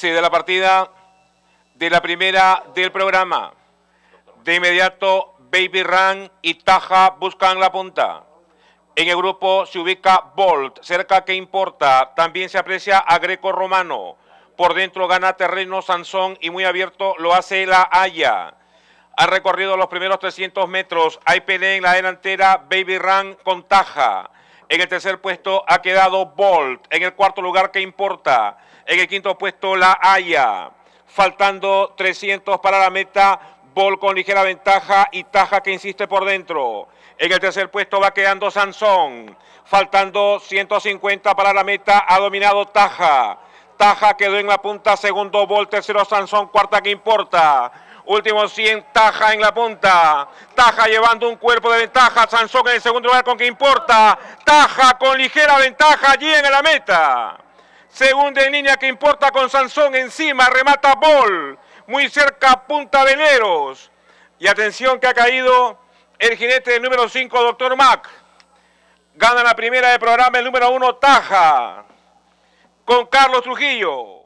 Se da la partida de la primera del programa. De inmediato, Baby Run y Taja buscan la punta. En el grupo se ubica Bolt, cerca que importa. También se aprecia a Greco Romano. Por dentro gana terreno Sansón y muy abierto lo hace la Haya. Ha recorrido los primeros 300 metros. Hay pelea en la delantera. Baby Run con Taja. En el tercer puesto ha quedado Bolt. En el cuarto lugar, ¿qué importa? En el quinto puesto, La Haya. Faltando 300 para la meta. Bolt con ligera ventaja y Taja que insiste por dentro. En el tercer puesto va quedando Sansón. Faltando 150 para la meta. Ha dominado Taja. Taja quedó en la punta. Segundo Bolt. Tercero Sansón. Cuarta que importa. Último 100, Taja en la punta. Taja llevando un cuerpo de ventaja. Sansón en el segundo lugar con que importa. Taja con ligera ventaja allí en la meta. Segunda en línea que importa con Sansón encima. Remata Bol. Muy cerca Punta Veleros. Y atención que ha caído el jinete número 5, Doctor Mac. Gana la primera de programa el número 1, Taja. Con Carlos Trujillo.